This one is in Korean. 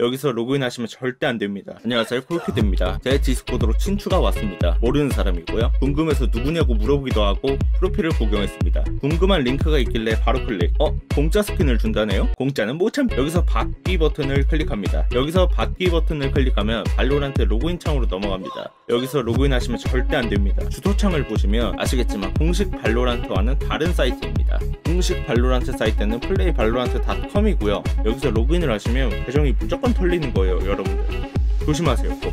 여기서 로그인하시면 절대 안 됩니다. 안녕하세요 콜키드입니다. 제 디스코드로 친추가 왔습니다. 모르는 사람이고요. 궁금해서 누구냐고 물어보기도 하고 프로필을 구경했습니다. 궁금한 링크가 있길래 바로 클릭. 어? 공짜 스킨을 준다네요? 공짜는 못 참. 여기서 받기 버튼을 클릭합니다. 여기서 받기 버튼을 클릭하면 발로란트 로그인 창으로 넘어갑니다. 여기서 로그인하시면 절대 안 됩니다. 주소창을 보시면 아시겠지만 공식 발로란트와는 다른 사이트입니다. 공식 발로란트 사이트는 플레이 발로란트.com이고요. 여기서 로그인을 하시면 계정이 무조건 털리는 거예요, 여러분들. 조심하세요, 꼭.